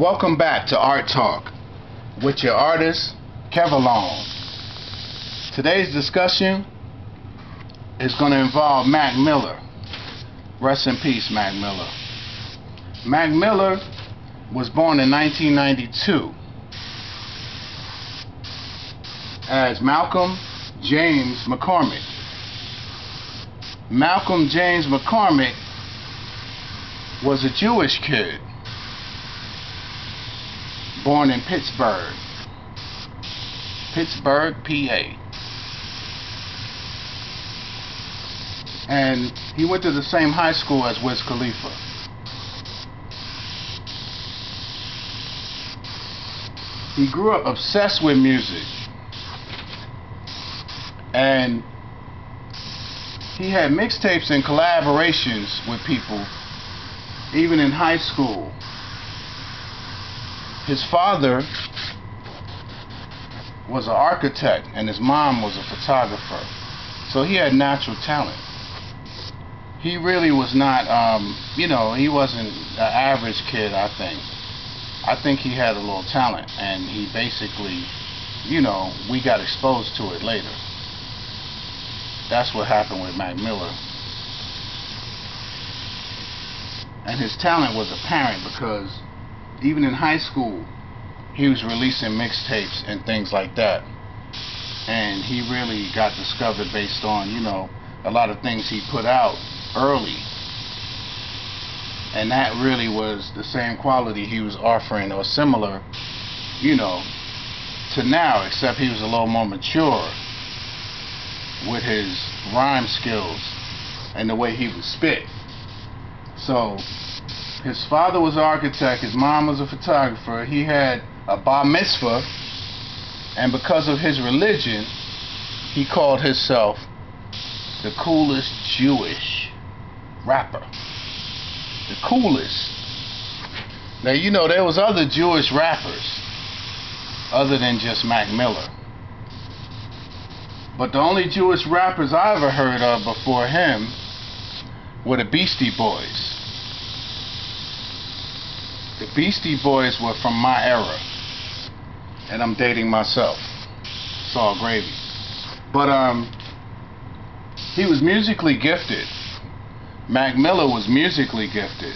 Welcome back to Art Talk with your artist, Kevalone. Today's discussion is going to involve Mac Miller. Rest in peace, Mac Miller. Mac Miller was born in 1992 as Malcolm James McCormick. Malcolm James McCormick was a Jewish kid born in Pittsburgh, Pittsburgh, PA. And he went to the same high school as Wiz Khalifa. He grew up obsessed with music. And he had mixtapes and collaborations with people, even in high school. His father was an architect and his mom was a photographer. So he had natural talent. He really was not, um, you know, he wasn't an average kid, I think. I think he had a little talent and he basically, you know, we got exposed to it later. That's what happened with Mac Miller. And his talent was apparent because even in high school, he was releasing mixtapes and things like that. And he really got discovered based on, you know, a lot of things he put out early. And that really was the same quality he was offering or similar, you know, to now, except he was a little more mature with his rhyme skills and the way he would spit. So his father was an architect, his mom was a photographer. He had a bar mitzvah, and because of his religion, he called himself the coolest Jewish rapper. The coolest. Now you know there was other Jewish rappers other than just Mac Miller. But the only Jewish rappers I ever heard of before him were the Beastie Boys. Beastie Boys were from my era. And I'm dating myself. It's all gravy. But um he was musically gifted. Mac Miller was musically gifted.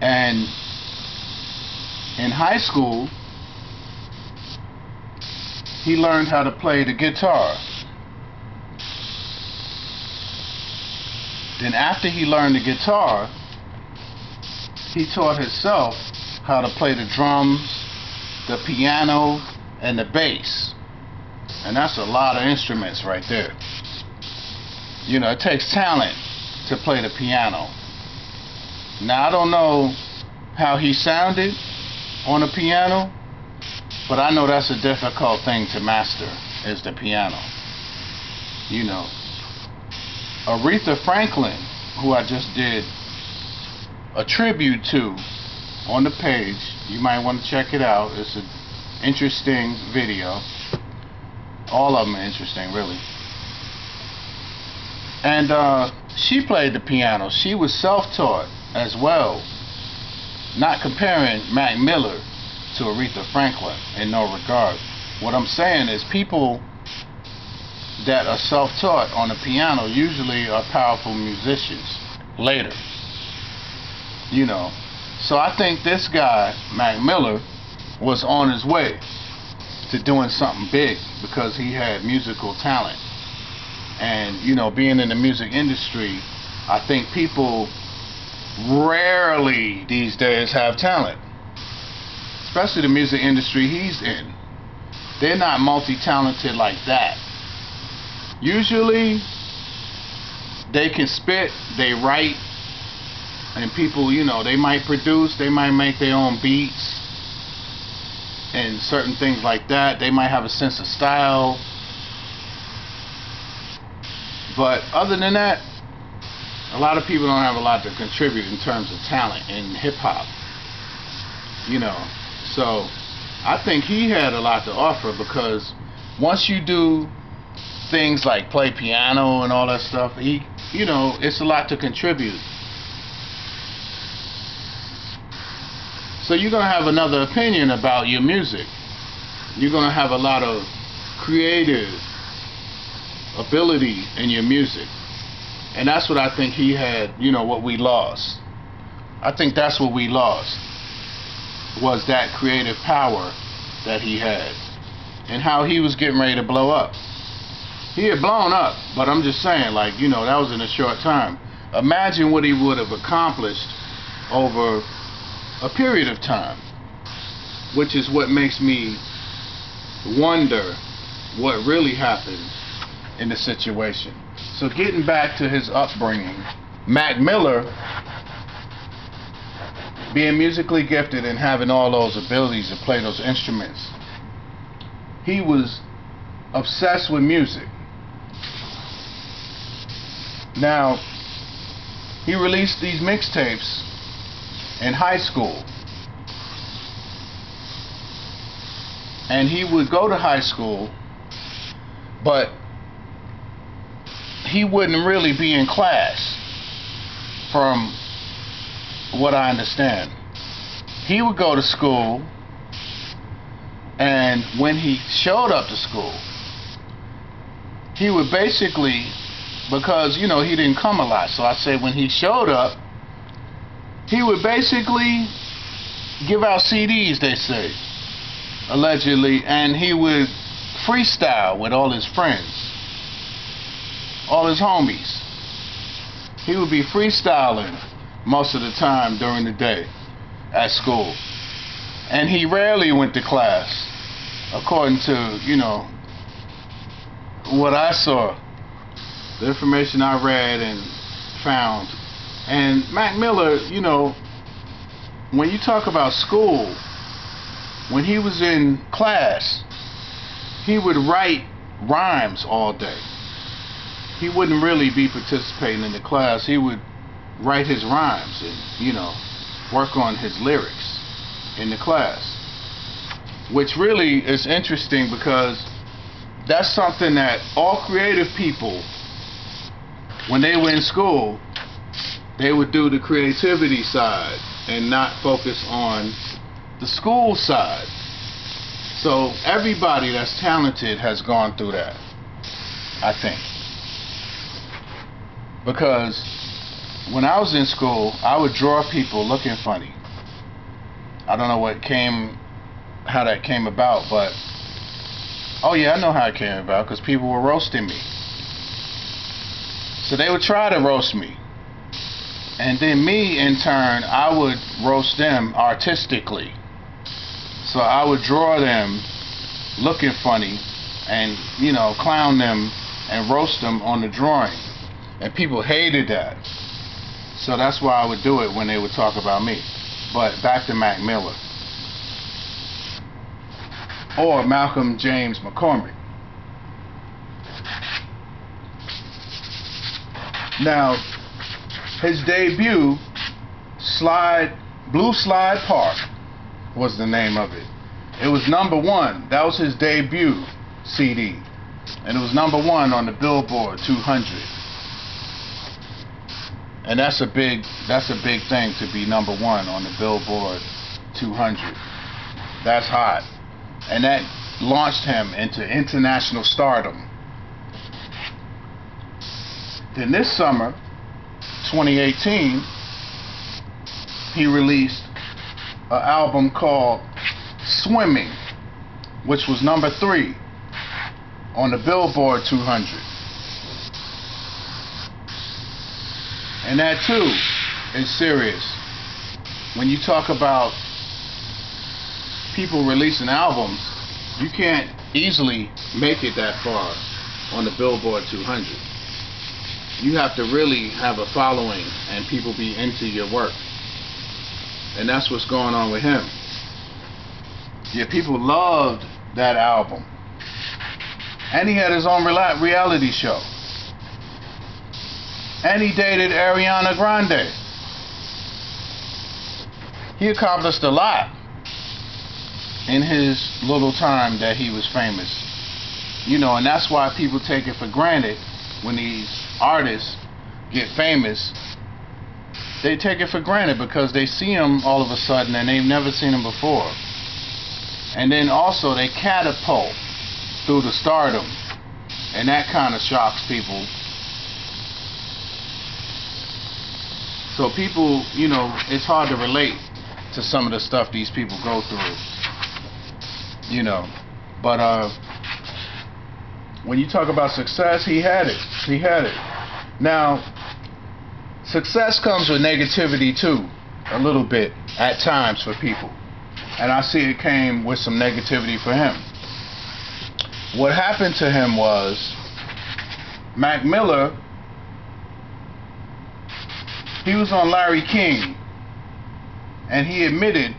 And in high school, he learned how to play the guitar. Then after he learned the guitar, he taught himself how to play the drums, the piano, and the bass. And that's a lot of instruments right there. You know, it takes talent to play the piano. Now, I don't know how he sounded on the piano, but I know that's a difficult thing to master, is the piano. You know. Aretha Franklin, who I just did a tribute to on the page. You might want to check it out. It's an interesting video. All of them are interesting, really. And uh, she played the piano. She was self-taught as well. Not comparing Mac Miller to Aretha Franklin in no regard. What I'm saying is people that are self-taught on the piano usually are powerful musicians later you know. So I think this guy, Mac Miller, was on his way to doing something big because he had musical talent. And, you know, being in the music industry, I think people rarely these days have talent. Especially the music industry he's in. They're not multi-talented like that. Usually, they can spit, they write, and people, you know, they might produce, they might make their own beats and certain things like that. They might have a sense of style. But other than that, a lot of people don't have a lot to contribute in terms of talent in hip hop. You know, so I think he had a lot to offer because once you do things like play piano and all that stuff, he, you know, it's a lot to contribute So you're gonna have another opinion about your music. You're gonna have a lot of creative ability in your music. And that's what I think he had, you know, what we lost. I think that's what we lost was that creative power that he had and how he was getting ready to blow up. He had blown up, but I'm just saying, like, you know, that was in a short time. Imagine what he would have accomplished over a period of time, which is what makes me wonder what really happened in the situation. So getting back to his upbringing, Mac Miller being musically gifted and having all those abilities to play those instruments, he was obsessed with music. Now, he released these mixtapes in high school. And he would go to high school, but he wouldn't really be in class from what I understand. He would go to school, and when he showed up to school, he would basically, because, you know, he didn't come a lot, so I say when he showed up, he would basically give out CDs, they say, allegedly, and he would freestyle with all his friends, all his homies. He would be freestyling most of the time during the day at school. And he rarely went to class, according to, you know, what I saw, the information I read and found. And Mac Miller, you know, when you talk about school, when he was in class, he would write rhymes all day. He wouldn't really be participating in the class. He would write his rhymes and, you know, work on his lyrics in the class. Which really is interesting because that's something that all creative people, when they were in school, they would do the creativity side and not focus on the school side. So everybody that's talented has gone through that, I think. Because when I was in school, I would draw people looking funny. I don't know what came, how that came about, but oh yeah, I know how it came about because people were roasting me. So they would try to roast me. And then me, in turn, I would roast them artistically. So I would draw them looking funny and, you know, clown them and roast them on the drawing. And people hated that. So that's why I would do it when they would talk about me. But back to Mac Miller. Or Malcolm James McCormick. Now, his debut, Slide, Blue Slide Park, was the name of it. It was number one. That was his debut CD. And it was number one on the Billboard 200 and that's a big that's a big thing to be number one on the Billboard 200. That's hot, and that launched him into international stardom. Then this summer, 2018, he released an album called Swimming, which was number three on the Billboard 200. And that too is serious. When you talk about people releasing albums, you can't easily make it that far on the Billboard 200. You have to really have a following and people be into your work. And that's what's going on with him. Yeah, people loved that album. And he had his own reality show. And he dated Ariana Grande. He accomplished a lot in his little time that he was famous. You know, and that's why people take it for granted when these artists get famous they take it for granted because they see them all of a sudden and they've never seen them before. And then also they catapult through the stardom. And that kind of shocks people. So people, you know, it's hard to relate to some of the stuff these people go through. You know. But uh when you talk about success, he had it. He had it. Now, success comes with negativity too, a little bit at times for people. And I see it came with some negativity for him. What happened to him was Mac Miller, he was on Larry King, and he admitted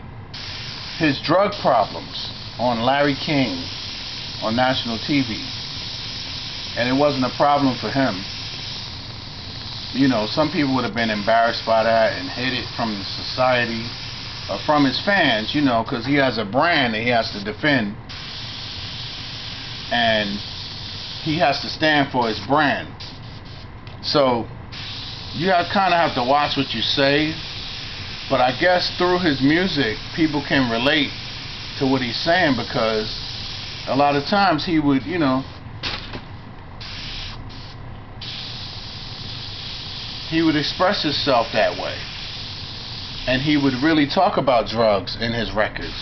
his drug problems on Larry King on national TV. And it wasn't a problem for him. You know, some people would have been embarrassed by that and hid it from the society, or from his fans, you know, because he has a brand that he has to defend, and he has to stand for his brand. So you kind of have to watch what you say, but I guess through his music, people can relate to what he's saying because a lot of times he would, you know, he would express himself that way. And he would really talk about drugs in his records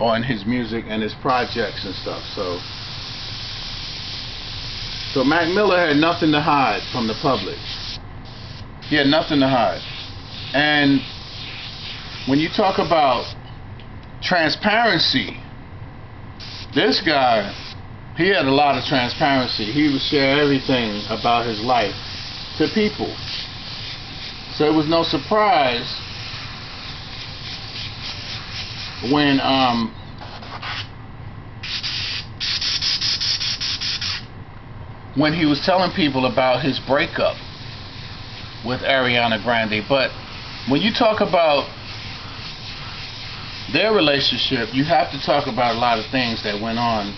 or in his music and his projects and stuff. So so Mac Miller had nothing to hide from the public. He had nothing to hide. And when you talk about transparency, this guy, he had a lot of transparency. He would share everything about his life to people. So it was no surprise when um, when he was telling people about his breakup with Ariana Grande. But when you talk about their relationship, you have to talk about a lot of things that went on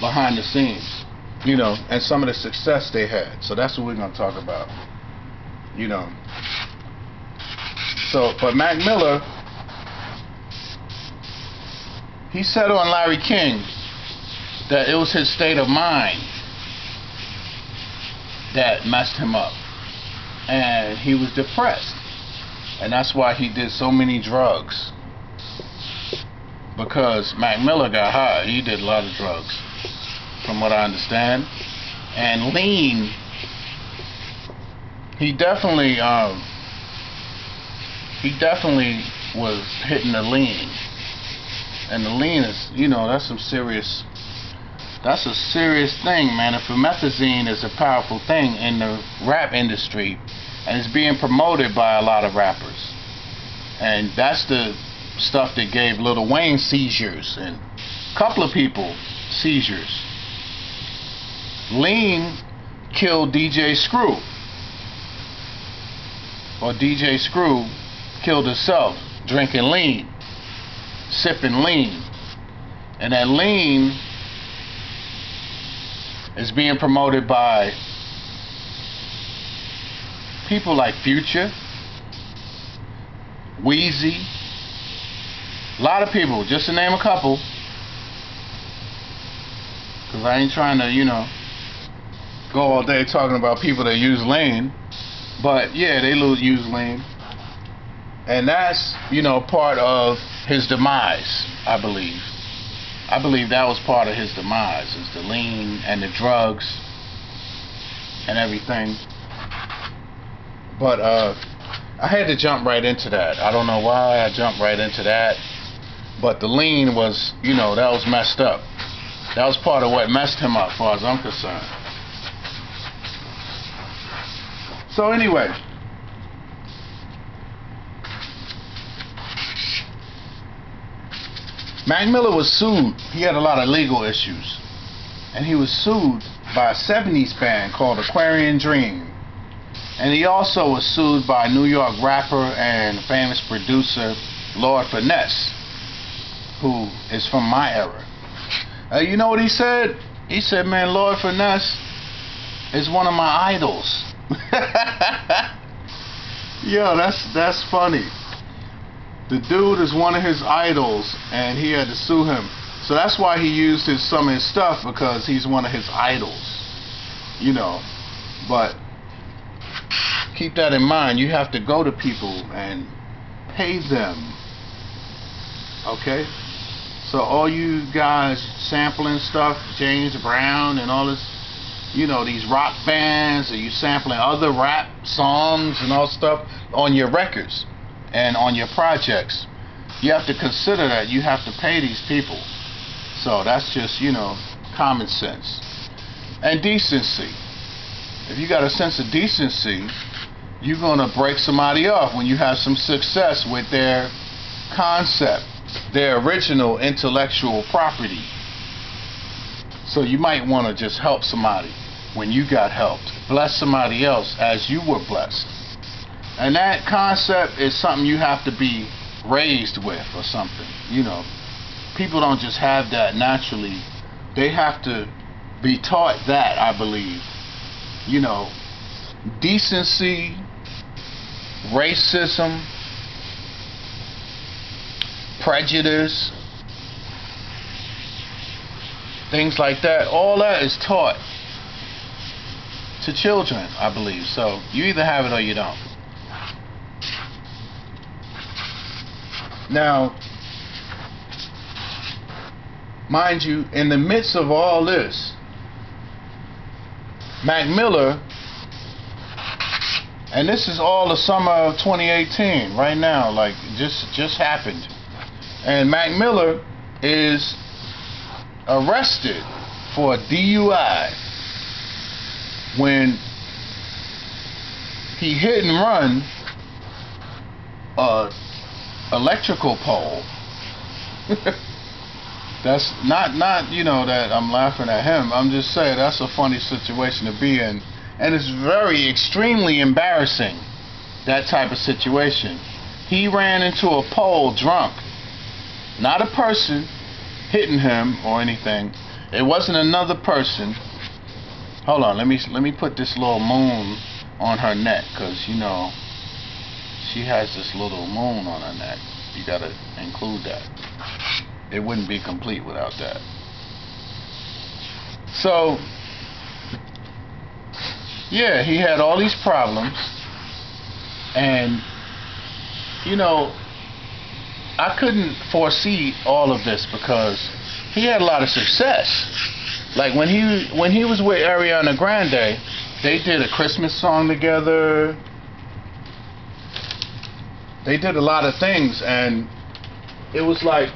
behind the scenes you know, and some of the success they had. So that's what we're going to talk about. You know. So, but Mac Miller, he said on Larry King that it was his state of mind that messed him up. And he was depressed. And that's why he did so many drugs. Because Mac Miller got high. He did a lot of drugs from what I understand. And lean, he definitely, um, he definitely was hitting the lean. And the lean is, you know, that's some serious, that's a serious thing, man. If promethazine is a powerful thing in the rap industry, and it's being promoted by a lot of rappers. And that's the stuff that gave Lil Wayne seizures and a couple of people seizures. Lean killed DJ Screw. Or DJ Screw killed himself drinking lean, sipping lean. And that lean is being promoted by people like Future, Weezy, a lot of people, just to name a couple. Because I ain't trying to, you know, go all day talking about people that use lean, but yeah, they use lean, and that's you know part of his demise, I believe. I believe that was part of his demise, is the lean and the drugs and everything. But uh, I had to jump right into that. I don't know why I jumped right into that, but the lean was, you know, that was messed up. That was part of what messed him up, as far as I'm concerned. So anyway, Mac Miller was sued. He had a lot of legal issues. And he was sued by a 70s band called Aquarian Dream. And he also was sued by New York rapper and famous producer Lord Finesse, who is from my era. Uh, you know what he said? He said, man, Lord Finesse is one of my idols. Yo, that's that's funny. The dude is one of his idols, and he had to sue him. So that's why he used his some of his stuff because he's one of his idols. You know, but keep that in mind. You have to go to people and pay them. Okay? So all you guys sampling stuff, James Brown and all this, you know, these rock bands, are you sampling other rap songs and all stuff on your records and on your projects. You have to consider that you have to pay these people. So that's just, you know, common sense. And decency. If you got a sense of decency, you're going to break somebody off when you have some success with their concept their original intellectual property. So you might want to just help somebody when you got helped. Bless somebody else as you were blessed. And that concept is something you have to be raised with or something. You know, people don't just have that naturally. They have to be taught that, I believe. You know, decency, racism, prejudice, things like that. All that is taught to children, I believe. So you either have it or you don't. Now, mind you, in the midst of all this, Mac Miller, and this is all the summer of 2018, right now, like just just happened. And Mac Miller is arrested for a DUI when he hit and run a electrical pole. that's not not you know that I'm laughing at him. I'm just saying that's a funny situation to be in, and it's very extremely embarrassing. That type of situation. He ran into a pole drunk not a person hitting him or anything. It wasn't another person. Hold on, let me let me put this little moon on her neck, cause you know she has this little moon on her neck. You gotta include that. It wouldn't be complete without that. So, yeah, he had all these problems, and you know, I couldn't foresee all of this because he had a lot of success. Like when he when he was with Ariana Grande, they did a Christmas song together. They did a lot of things and it was like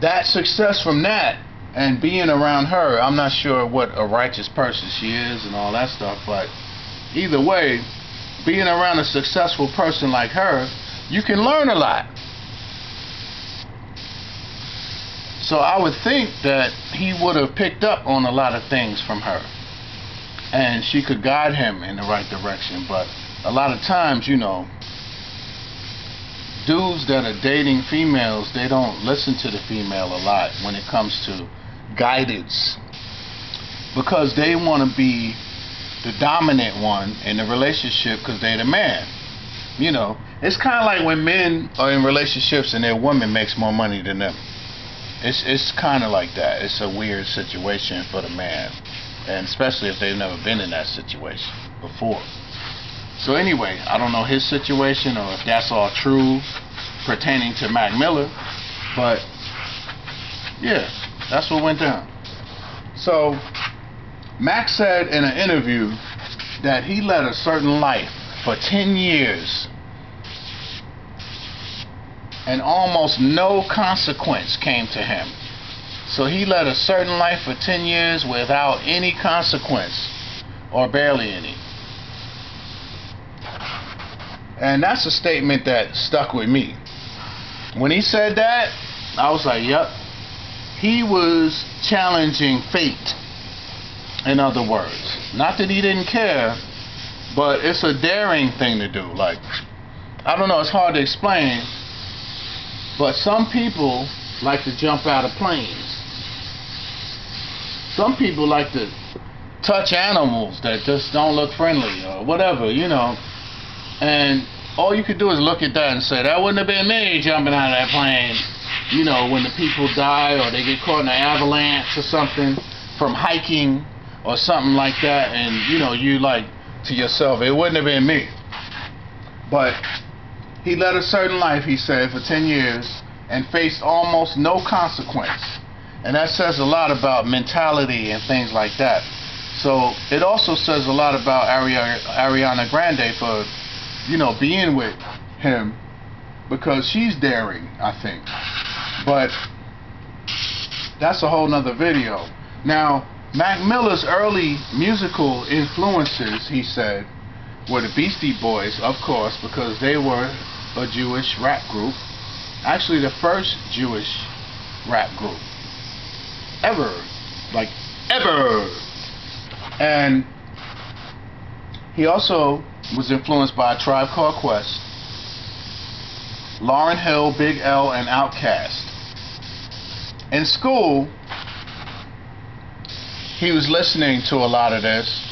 that success from that and being around her, I'm not sure what a righteous person she is and all that stuff, but either way, being around a successful person like her, you can learn a lot. So I would think that he would have picked up on a lot of things from her. And she could guide him in the right direction. But a lot of times, you know, dudes that are dating females, they don't listen to the female a lot when it comes to guidance. Because they want to be the dominant one in the relationship because they're the man. You know, it's kind of like when men are in relationships and their woman makes more money than them it's it's kind of like that. It's a weird situation for the man, and especially if they've never been in that situation before. So anyway, I don't know his situation or if that's all true pertaining to Mac Miller, but yeah, that's what went down. So Mac said in an interview that he led a certain life for 10 years and almost no consequence came to him. So he led a certain life for 10 years without any consequence, or barely any. And that's a statement that stuck with me. When he said that, I was like, yep. He was challenging fate, in other words. Not that he didn't care, but it's a daring thing to do. Like, I don't know, it's hard to explain but some people like to jump out of planes. Some people like to touch animals that just don't look friendly or whatever, you know. And all you could do is look at that and say, that wouldn't have been me jumping out of that plane. You know, when the people die or they get caught in an avalanche or something from hiking or something like that. And, you know, you like to yourself, it wouldn't have been me. But he led a certain life, he said, for 10 years and faced almost no consequence. And that says a lot about mentality and things like that. So it also says a lot about Ariana Grande for, you know, being with him because she's daring, I think. But that's a whole nother video. Now, Mac Miller's early musical influences, he said, were the Beastie Boys, of course, because they were a Jewish rap group. Actually, the first Jewish rap group ever. Like, ever. And he also was influenced by a Tribe Called Quest, Lauryn Hill, Big L, and Outkast. In school, he was listening to a lot of this,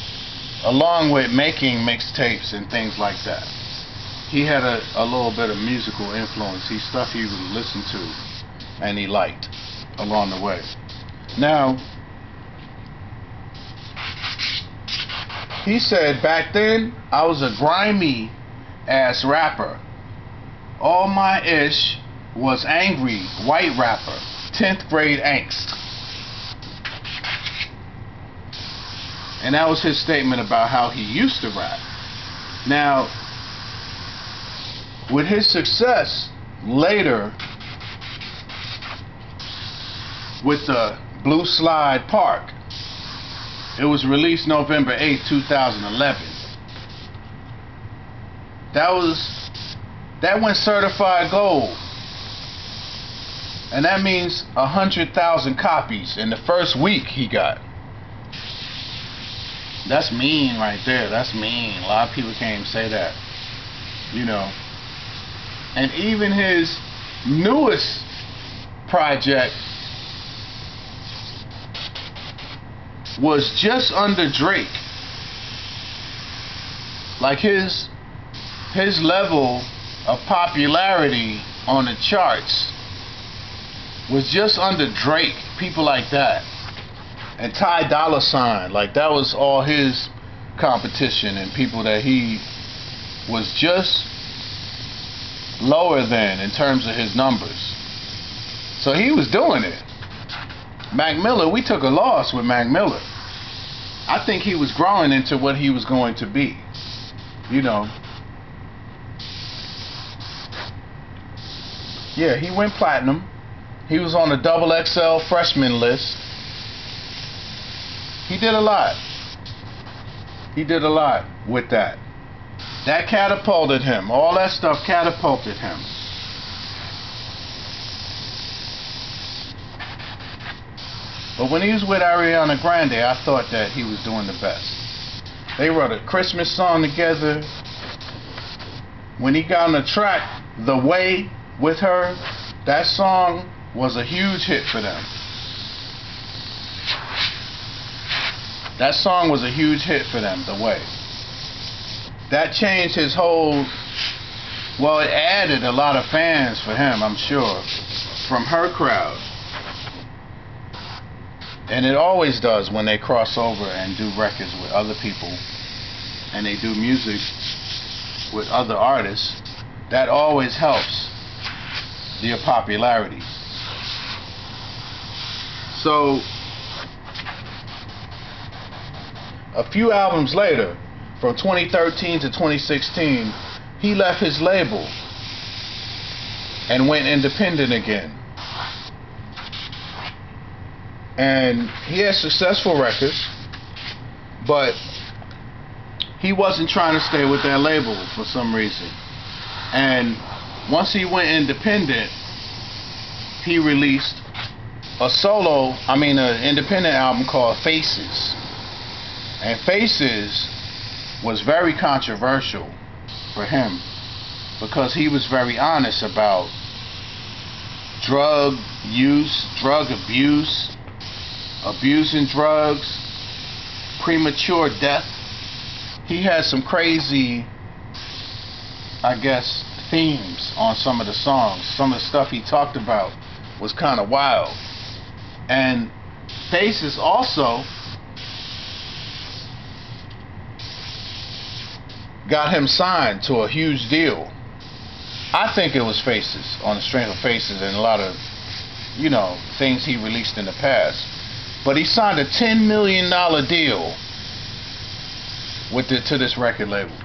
along with making mixtapes and things like that. He had a, a little bit of musical influence. He stuff he would listen to and he liked along the way. Now, he said back then I was a grimy ass rapper. All my ish was angry white rapper, 10th grade angst. And that was his statement about how he used to rap. Now, with his success later with the Blue Slide Park. It was released November 8, 2011. That was that went certified gold. And that means a hundred thousand copies in the first week he got. That's mean right there. That's mean. A lot of people can't say that. You know. And even his newest project was just under Drake. Like his his level of popularity on the charts was just under Drake, people like that. And Ty Dolla Sign, like that was all his competition and people that he was just lower than in terms of his numbers. So he was doing it. Mac Miller, we took a loss with Mac Miller. I think he was growing into what he was going to be. You know. Yeah, he went platinum. He was on the double XL freshman list. He did a lot. He did a lot with that. That catapulted him. All that stuff catapulted him. But when he was with Ariana Grande, I thought that he was doing the best. They wrote a Christmas song together. When he got on the track, The Way with her, that song was a huge hit for them. That song was a huge hit for them, The Way. That changed his whole, well, it added a lot of fans for him, I'm sure, from her crowd. And it always does when they cross over and do records with other people and they do music with other artists. That always helps their popularity. So, a few albums later, from 2013 to 2016, he left his label and went independent again and he had successful records, but he wasn't trying to stay with that label for some reason. And once he went independent, he released a solo, I mean, an independent album called Faces. And Faces was very controversial for him because he was very honest about drug use, drug abuse, abusing drugs, premature death. He had some crazy I guess, themes on some of the songs. Some of the stuff he talked about was kind of wild. And Faces also got him signed to a huge deal. I think it was Faces on the strength of Faces and a lot of, you know, things he released in the past. But he signed a $10 million deal with the, to this record label.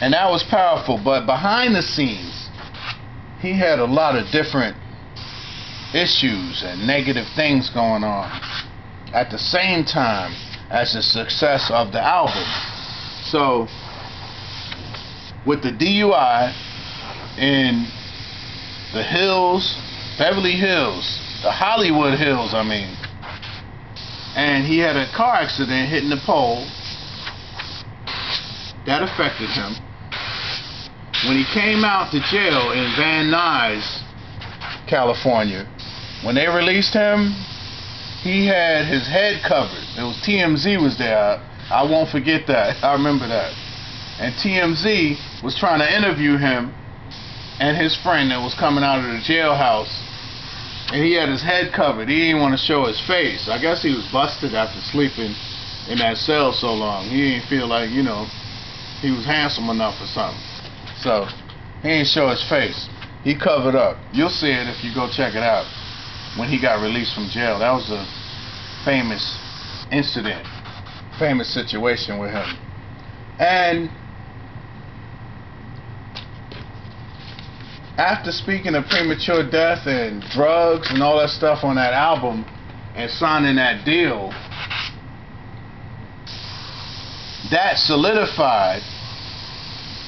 And that was powerful. But behind the scenes, he had a lot of different issues and negative things going on at the same time as the success of the album. So, with the DUI in the hills, Beverly Hills, the Hollywood Hills, I mean, and he had a car accident hitting the pole that affected him. When he came out to jail in Van Nuys, California, when they released him, he had his head covered. It was TMZ was there. I, won't forget that. I remember that. And TMZ was trying to interview him and his friend that was coming out of the jailhouse. And he had his head covered. He didn't want to show his face. I guess he was busted after sleeping in that cell so long. He didn't feel like, you know, he was handsome enough or something. So he didn't show his face. He covered up. You'll see it if you go check it out. When he got released from jail, that was a famous incident, famous situation with him. And after speaking of premature death and drugs and all that stuff on that album and signing that deal, that solidified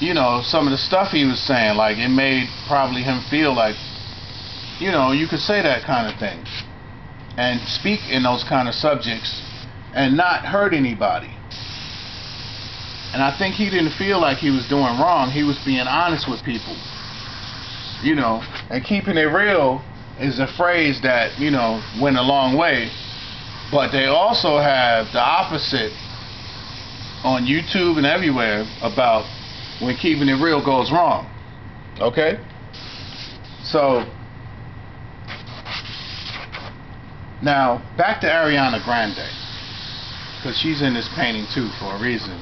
you know, some of the stuff he was saying, like it made probably him feel like, you know, you could say that kind of thing and speak in those kind of subjects and not hurt anybody. And I think he didn't feel like he was doing wrong. He was being honest with people. You know, and keeping it real is a phrase that, you know, went a long way. But they also have the opposite on YouTube and everywhere about when keeping it real goes wrong. Okay? So, now back to Ariana Grande. Because she's in this painting too for a reason.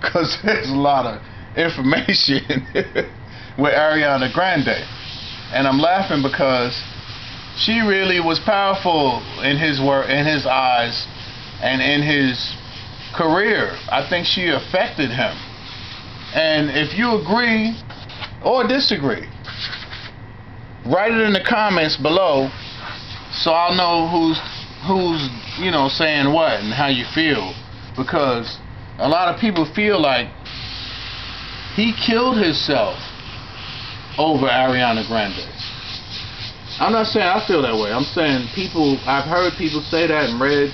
Because there's a lot of information with Ariana Grande. And I'm laughing because she really was powerful in his work, in his eyes, and in his career. I think she affected him and if you agree or disagree, write it in the comments below so I'll know who's who's, you know, saying what and how you feel because a lot of people feel like he killed himself over Ariana Grande. I'm not saying I feel that way. I'm saying people I've heard people say that and read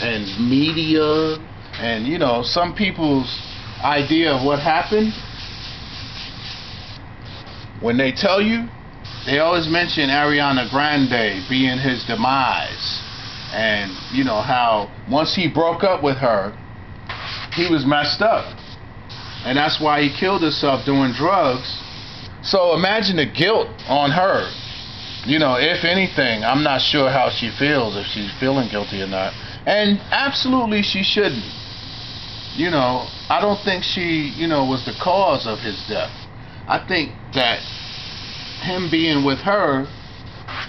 and media and you know some people's idea of what happened, when they tell you, they always mention Ariana Grande being his demise. And, you know, how once he broke up with her, he was messed up. And that's why he killed himself doing drugs. So imagine the guilt on her. You know, if anything, I'm not sure how she feels, if she's feeling guilty or not. And absolutely she shouldn't you know, I don't think she, you know, was the cause of his death. I think that him being with her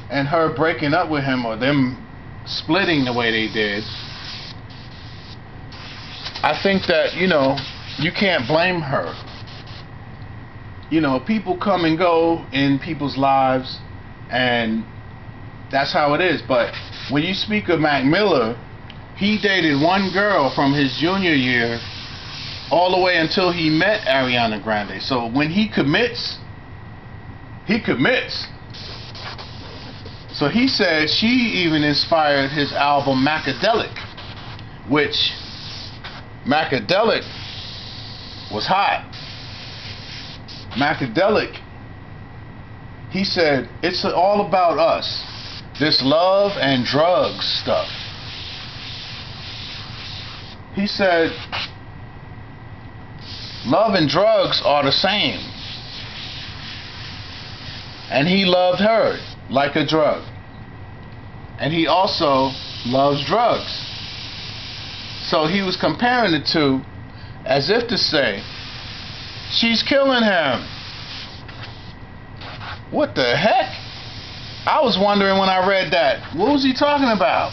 and her breaking up with him or them splitting the way they did, I think that, you know, you can't blame her. You know, people come and go in people's lives and that's how it is. But when you speak of Mac Miller, he dated one girl from his junior year all the way until he met Ariana Grande. So when he commits, he commits. So he said she even inspired his album Macadelic, which Macadelic was hot. Macadelic, he said, it's all about us. This love and drugs stuff he said love and drugs are the same. And he loved her like a drug. And he also loves drugs. So he was comparing the two as if to say, she's killing him. What the heck? I was wondering when I read that, what was he talking about?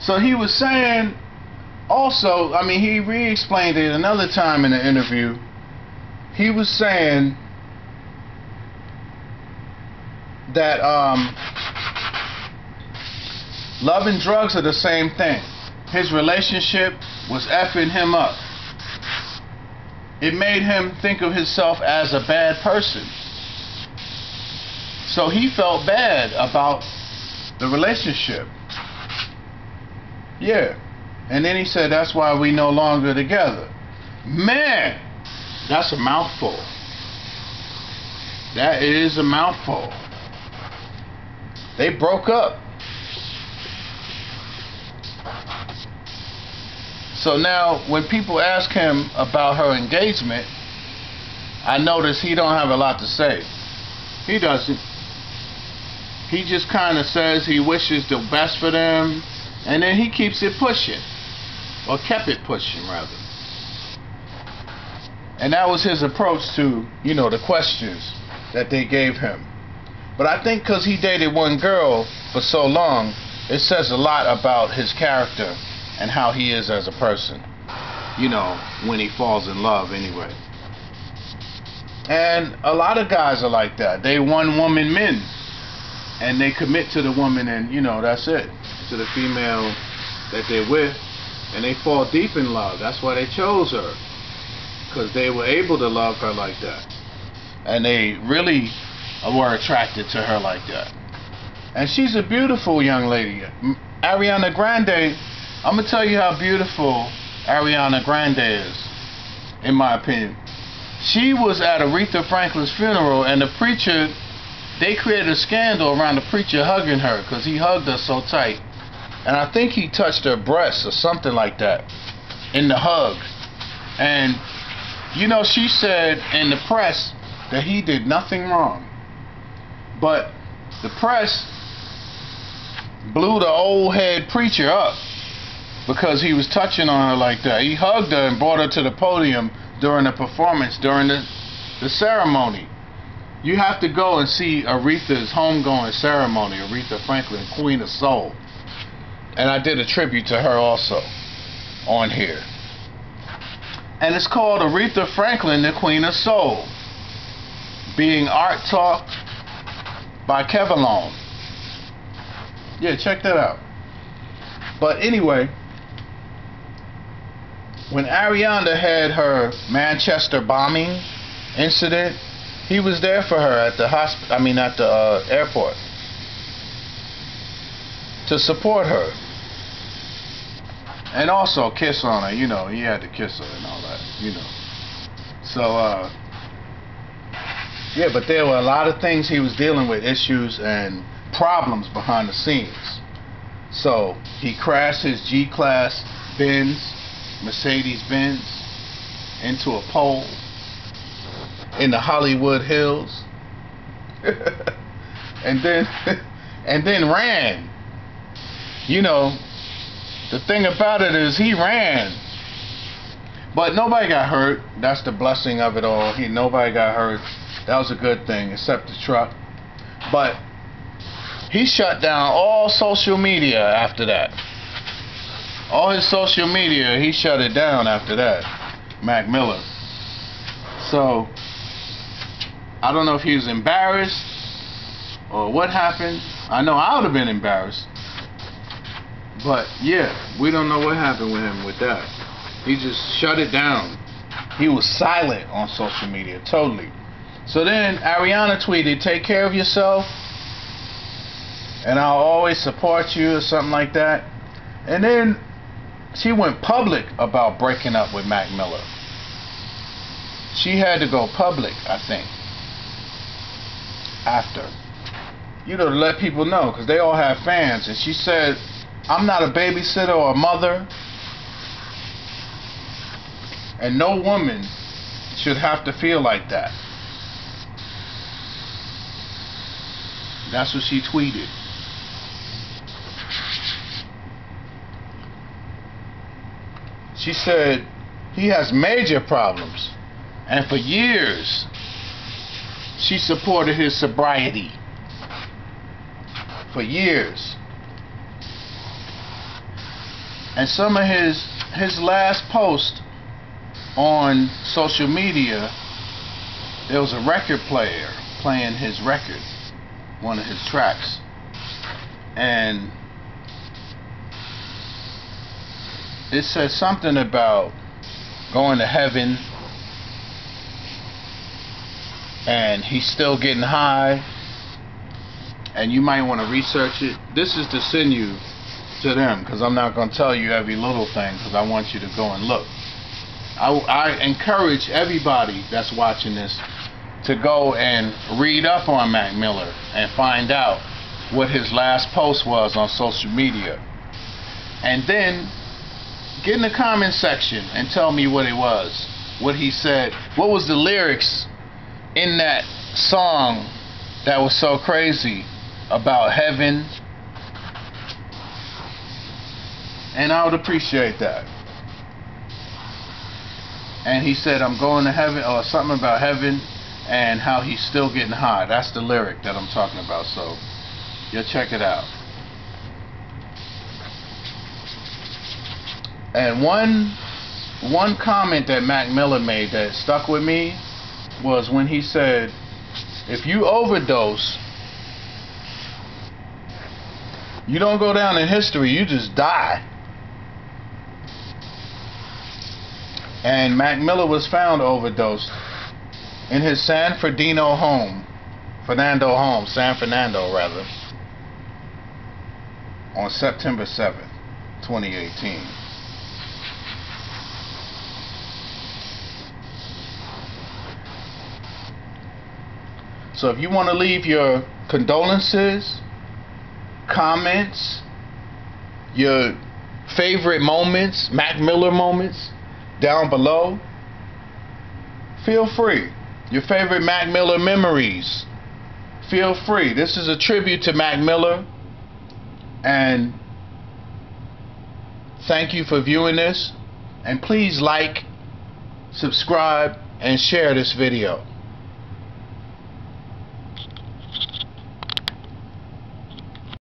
So he was saying also, I mean, he re explained it another time in the interview. He was saying that um, love and drugs are the same thing. His relationship was effing him up. It made him think of himself as a bad person. So he felt bad about the relationship. Yeah. And then he said, that's why we no longer together. Man, that's a mouthful. That is a mouthful. They broke up. So now when people ask him about her engagement, I notice he don't have a lot to say. He doesn't. He just kind of says he wishes the best for them, and then he keeps it pushing, or kept it pushing rather. And that was his approach to, you know, the questions that they gave him. But I think because he dated one girl for so long, it says a lot about his character and how he is as a person. You know, when he falls in love, anyway. And a lot of guys are like that. They one woman men. And they commit to the woman, and, you know, that's it. To the female that they're with. And they fall deep in love. That's why they chose her. Because they were able to love her like that. And they really were attracted to her like that. And she's a beautiful young lady. Ariana Grande, I'm to tell you how beautiful Ariana Grande is, in my opinion. She was at Aretha Franklin's funeral, and the preacher, they created a scandal around the preacher hugging her because he hugged her so tight. And I think he touched her breasts or something like that in the hug. And, you know, she said in the press that he did nothing wrong. But the press blew the old head preacher up because he was touching on her like that. He hugged her and brought her to the podium during the performance, during the, the ceremony. You have to go and see Aretha's homegoing ceremony, Aretha Franklin, Queen of Soul. And I did a tribute to her also on here. And it's called Aretha Franklin, the Queen of Soul. Being Art Talk by Kevalone. Yeah, check that out. But anyway, when Ariana had her Manchester bombing incident, he was there for her at the hospital. I mean, at the uh, airport to support her, and also kiss on her. You know, he had to kiss her and all that. You know, so uh, yeah, but there were a lot of things he was dealing with, issues and problems behind the scenes. So he crashed his G-Class Benz, Mercedes Benz, into a pole in the Hollywood Hills, and then and then ran. You know, the thing about it is he ran, but nobody got hurt. That's the blessing of it all. He nobody got hurt. That was a good thing, except the truck. But he shut down all social media after that. All his social media, he shut it down after that. Mac Miller. So, I don't know if he was embarrassed or what happened. I know I would have been embarrassed. But yeah, we don't know what happened with him with that. He just shut it down. He was silent on social media, totally. So then Ariana tweeted, take care of yourself and I'll always support you or something like that. And then she went public about breaking up with Mac Miller. She had to go public, I think, after. You know, to let people know, because they all have fans. And she said, I'm not a babysitter or a mother. And no woman should have to feel like that. That's what she tweeted. She said he has major problems. And for years, she supported his sobriety. For years. And some of his his last post on social media, there was a record player playing his record, one of his tracks. And it says something about going to heaven and he's still getting high and you might want to research it. This is to send you to them because I'm not going to tell you every little thing because I want you to go and look. I, I encourage everybody that's watching this to go and read up on Mac Miller and find out what his last post was on social media. And then get in the comment section and tell me what it was, what he said, what was the lyrics in that song that was so crazy about heaven. And I would appreciate that. And he said, I'm going to heaven, or something about heaven, and how he's still getting high. That's the lyric that I'm talking about. So, you'll check it out. And one one comment that Mac Miller made that stuck with me was when he said, if you overdose, you don't go down in history, you just die. And Mac Miller was found overdosed in his San Fernando home, Fernando home, San Fernando rather, on September 7th, 2018. So if you want to leave your condolences, comments, your favorite moments, Mac Miller moments, down below, feel free. Your favorite Mac Miller memories, feel free. This is a tribute to Mac Miller. And thank you for viewing this. And please like, subscribe, and share this video.